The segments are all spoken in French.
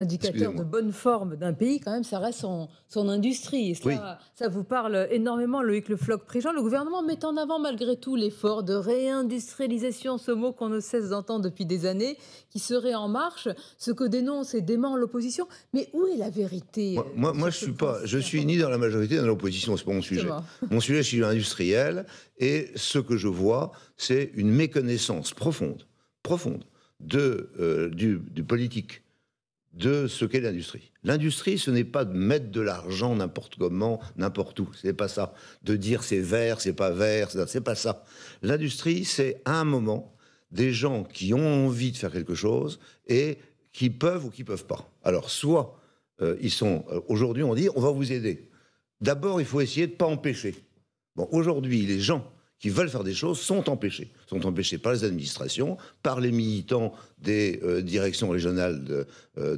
Indicateur de bonne forme d'un pays, quand même, ça reste son, son industrie. Et cela, ça vous parle énormément, Loïc Le Floch-Prigent. Le gouvernement met en avant malgré tout l'effort de réindustrialisation, ce mot qu'on ne cesse d'entendre depuis des années, qui serait en marche, ce que dénonce et dément l'opposition. Mais où est la vérité Moi, moi, je suis pas, je suis ni dans la majorité ni dans l'opposition, c'est pas mon sujet. Mon sujet, je suis industriel, et ce que je vois, c'est une méconnaissance profonde, profonde de, euh, du, du politique de ce qu'est l'industrie. L'industrie, ce n'est pas de mettre de l'argent n'importe comment, n'importe où. C'est pas ça. De dire c'est vert, c'est pas vert, c'est pas ça. L'industrie, c'est à un moment des gens qui ont envie de faire quelque chose et qui peuvent ou qui peuvent pas. Alors, soit euh, ils sont. Euh, aujourd'hui, on dit on va vous aider. D'abord, il faut essayer de pas empêcher. Bon, aujourd'hui, les gens qui veulent faire des choses sont empêchés. Sont empêchés par les administrations, par les militants des euh, directions régionales de, euh,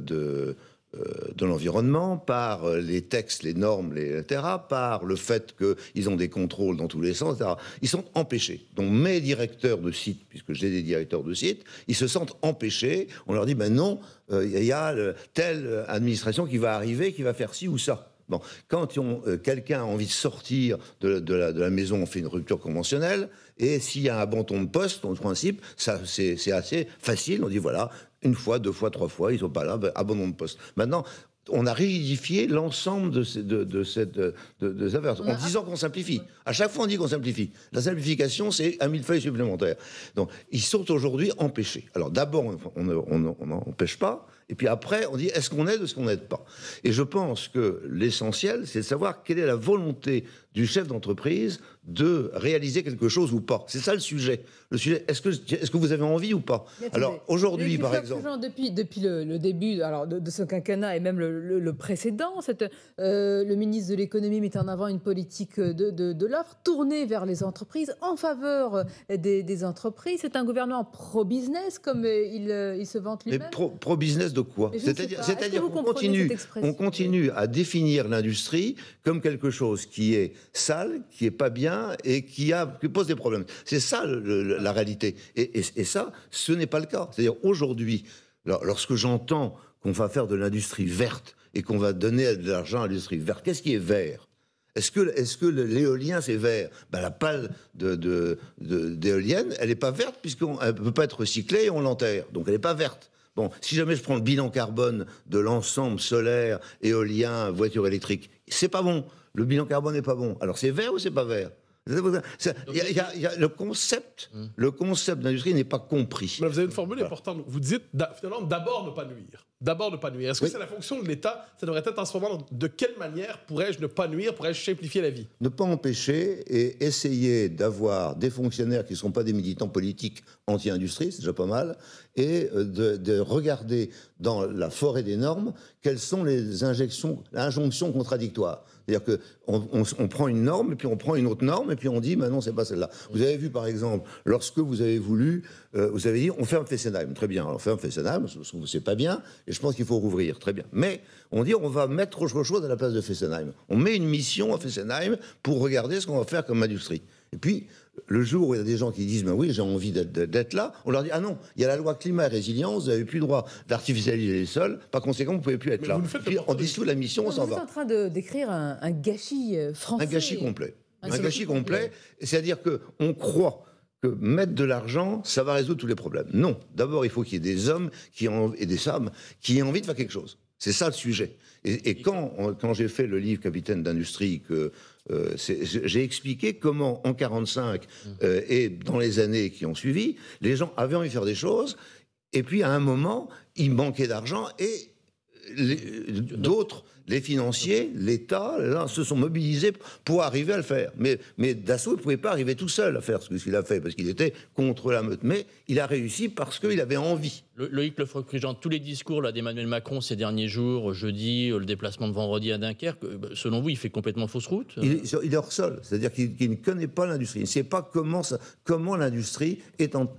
euh, de l'environnement, par les textes, les normes, les, etc., par le fait qu'ils ont des contrôles dans tous les sens, etc. Ils sont empêchés. Donc mes directeurs de site, puisque j'ai des directeurs de site, ils se sentent empêchés. On leur dit, ben non, il y a telle administration qui va arriver, qui va faire ci ou ça. Bon, quand euh, quelqu'un a envie de sortir de, la, maison, on fait une rupture conventionnelle, et s'il y a un abandon de poste, en principe, ça, c'est, assez facile. On dit voilà, une fois, deux fois, trois fois, ils sont pas là, ben, abandon de poste. Maintenant, on a rigidifié l'ensemble de, cette de, en disant qu'on simplifie. À chaque fois, on dit qu'on simplifie. La simplification, c'est un millefeuille supplémentaire. Donc, ils sont aujourd'hui empêchés. Alors, d'abord, on n'empêche pas. Et puis après, on dit est-ce qu'on aide ou est-ce qu'on n'aide pas? Et je pense que l'essentiel, c'est de savoir quelle est la volonté du chef d'entreprise de réaliser quelque chose ou pas. C'est ça le sujet. Le sujet, est-ce que, est que vous avez envie ou pas? Alors aujourd'hui, par exemple. Depuis, depuis le, début alors, de, ce quinquennat et même le, précédent, cette, euh, le ministre de l'économie met en avant une politique de, de, l'offre tournée vers les entreprises, en faveur des, entreprises. C'est un gouvernement pro-business, comme il, il se vante lui-même? Mais pro-business de quoi C'est-à-dire qu'on continue, on continue à définir l'industrie comme quelque chose qui est sale, qui est pas bien et qui, a, pose des problèmes. C'est ça la réalité. Et, ça, ce n'est pas le cas. C'est-à-dire aujourd'hui, lorsque j'entends qu'on va faire de l'industrie verte et qu'on va donner de l'argent à l'industrie verte, qu'est-ce qui est vert? Est-ce que, l'éolien, c'est vert? Ben, La pale d'éolienne, de, elle n'est pas verte puisqu'elle ne peut pas être recyclée et on l'enterre. Donc elle n'est pas verte. Bon, si jamais je prends le bilan carbone de l'ensemble solaire, éolien, voiture électrique, c'est pas bon le bilan carbone n'est pas bon. Alors c'est vert ou c'est pas vert? Le concept, hum. le concept d'industrie n'est pas compris. Mais vous avez une formule importante. Vous dites finalement d'abord ne pas nuire. D'abord ne pas nuire. Est-ce que c'est la fonction de l'État? Ça devrait être en ce moment. De quelle manière pourrais-je ne pas nuire? Pourrais-je simplifier la vie? Ne pas empêcher et essayer d'avoir des fonctionnaires qui ne sont pas des militants politiques anti-industrie, c'est déjà pas mal, et euh, de, de, regarder dans la forêt des normes quelles sont les injections, injonctions contradictoires. C'est-à-dire qu'on on, prend une norme, et puis on prend une autre norme, et puis on dit, maintenant, non, c'est pas celle-là. Vous avez vu, par exemple, lorsque vous avez voulu, euh, vous avez dit, on ferme Fessenheim. Très bien, on ferme Fessenheim, c'est pas bien, et je pense qu'il faut rouvrir. Très bien. Mais on dit, on va mettre autre chose à la place de Fessenheim. On met une mission à Fessenheim pour regarder ce qu'on va faire comme industrie. Et puis, le jour où il y a des gens qui disent ben oui j'ai envie d'être là, on leur dit ah non il y a la loi climat et résilience, vous n'avez plus le droit d'artificialiser les sols, par conséquent vous ne pouvez plus être là. Puis on dissout la mission, on s'en va. Vous êtes en train de décrire un, gâchis euh, français. Un gâchis complet. Un, gâchis complet, c'est-à-dire que on croit que mettre de l'argent, ça va résoudre tous les problèmes. Non. D'abord, il faut qu'il y ait des hommes qui ont, et des femmes qui aient envie de faire quelque chose. C'est ça le sujet. Et, quand, quand j'ai fait le livre Capitaine d'industrie, que euh, j'ai expliqué comment en 45 euh, et dans les années qui ont suivi, les gens avaient envie de faire des choses, et puis à un moment, il manquait d'argent et d'autres les financiers, l'État, se sont mobilisés pour arriver à le faire. Mais, mais Dassault ne pouvait pas arriver tout seul à faire ce qu'il a fait, parce qu'il était contre la meute. Mais il a réussi parce qu'il avait envie. Le, Loïc Lefroy-Prigent, tous les discours d'Emmanuel Macron ces derniers jours, jeudi, le déplacement de vendredi à Dunkerque, euh, selon vous, il fait complètement fausse route Il, est hors sol, c'est-à-dire qu'il ne connaît pas l'industrie. Il ne sait pas comment, comment l'industrie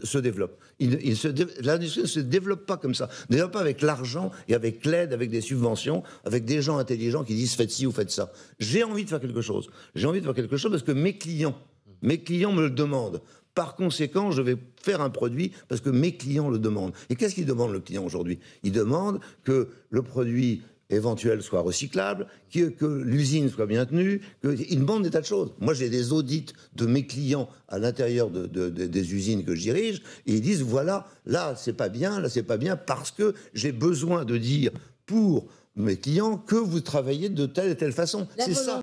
se développe. l'industrie ne se développe pas comme ça. Ne développe pas avec l'argent et avec l'aide, avec des subventions, avec des gens intelligents qui disent faites ci ou faites ça. J'ai envie de faire quelque chose. J'ai envie de faire quelque chose parce que mes clients, mes clients me le demandent. Par conséquent, je vais faire un produit parce que mes clients le demandent. Et qu'est-ce qu'il demande le client aujourd'hui? Il demande que le produit éventuel soit recyclable, que, l'usine soit bien tenue, qu'il demande des tas de choses. Moi, j'ai des audits de mes clients à l'intérieur de, des usines que je dirige, et ils disent, voilà, là, c'est pas bien, là, c'est pas bien, parce que j'ai besoin de dire pour mes clients que vous travaillez de telle et telle façon. C'est ça.